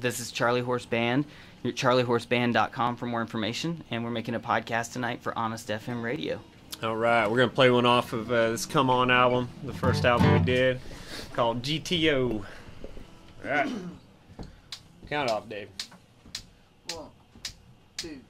This is Charliehorse Band. You're at charliehorseband.com for more information. And we're making a podcast tonight for Honest FM Radio. All right, we're gonna play one off of uh, this Come On album, the first album we did, called GTO. All right, count off, Dave. One, two,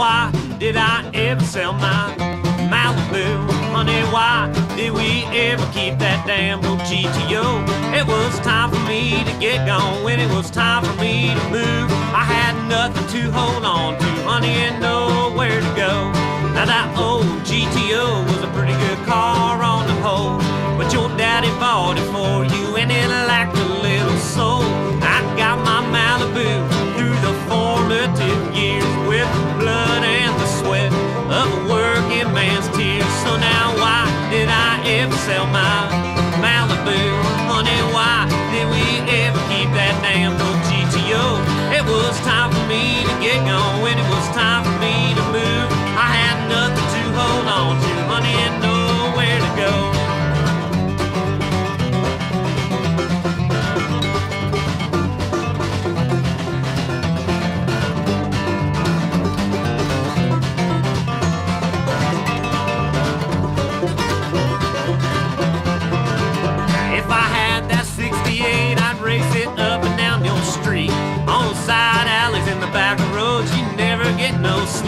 why did I ever sell my Malibu? Honey, why did we ever keep that damn old GTO? It was time for me to get gone when it was time for me to move. I had nothing to hold on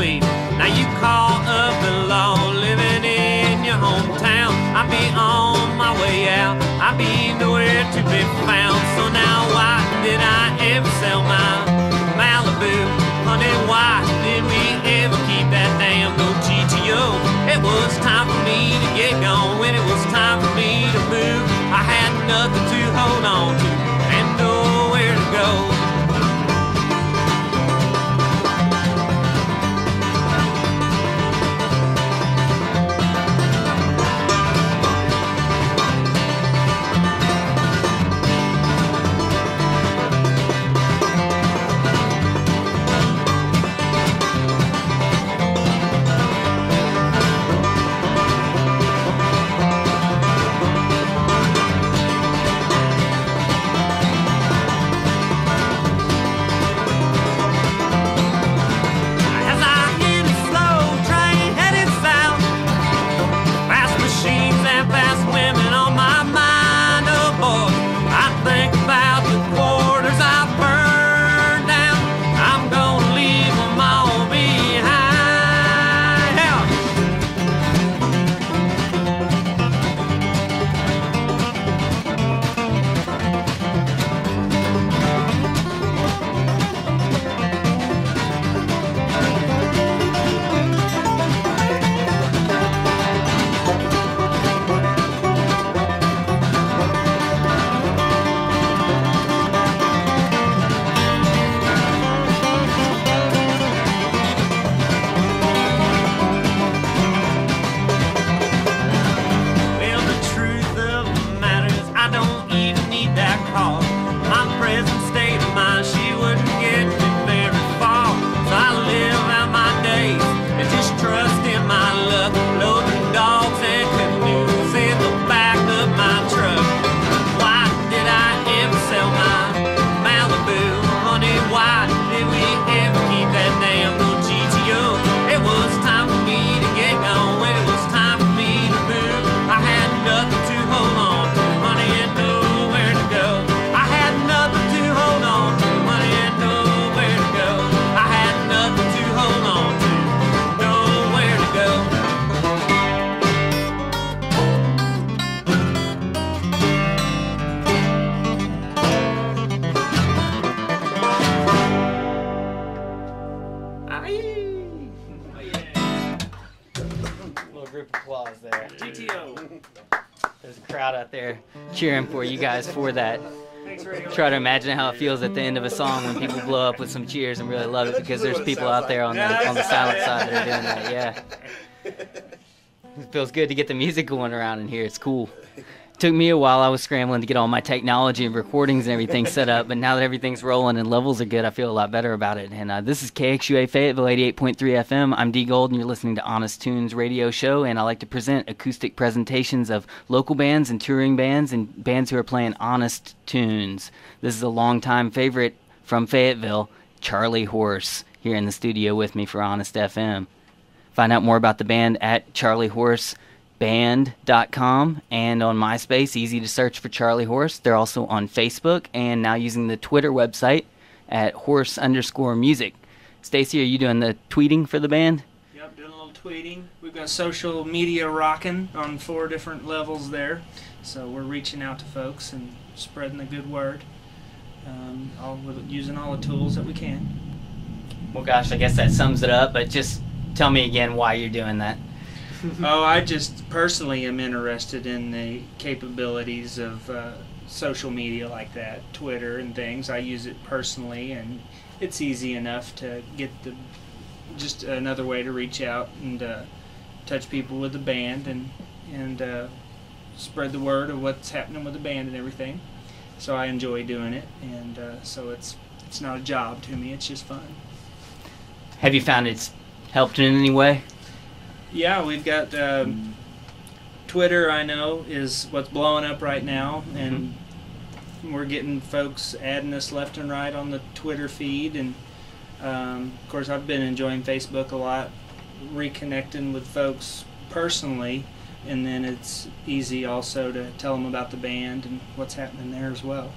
sleep. Now you call up the law, living in your hometown. I'd be on my way out, I'd be nowhere to be found. So now why did I ever sell my Malibu? Honey, why did we ever keep that damn old GTO? It was time for me to get gone when it was time for me to move. I had nothing to hold on Oh, yeah. Little group applause there. GTO. There's a crowd out there cheering for you guys for that. Try to imagine how it feels at the end of a song when people blow up with some cheers and really love it because there's people out there on the on the silent side that are doing that. Yeah. It feels good to get the music going around in here. It's cool. Took me a while. I was scrambling to get all my technology and recordings and everything set up, but now that everything's rolling and levels are good, I feel a lot better about it. And uh, this is KXUA Fayetteville 88.3 FM. I'm D Gold, and you're listening to Honest Tunes Radio Show. And I like to present acoustic presentations of local bands and touring bands and bands who are playing honest tunes. This is a longtime favorite from Fayetteville, Charliehorse, here in the studio with me for Honest FM. Find out more about the band at charliehorse.band.com and on MySpace. Easy to search for Charliehorse. They're also on Facebook and now using the Twitter website at horse underscore music. Stacy, are you doing the tweeting for the band? Yep, doing a little tweeting. We've got social media rocking on four different levels there. So we're reaching out to folks and spreading the good word. Um, all with, using all the tools that we can. Well, gosh, I guess that sums it up, but just tell me again why you're doing that. oh, I just personally am interested in the capabilities of uh, social media like that, Twitter and things. I use it personally, and it's easy enough to get the just another way to reach out and uh, touch people with the band and and uh, spread the word of what's happening with the band and everything. So I enjoy doing it, and uh, so it's it's not a job to me. It's just fun. Have you found it's helped in any way? Yeah, we've got um, Twitter. I know is what's blowing up right now, and we're getting folks adding us left and right on the Twitter feed. And um, of course, I've been enjoying Facebook a lot, reconnecting with folks personally, and then it's easy also to tell them about the band and what's happening there as well.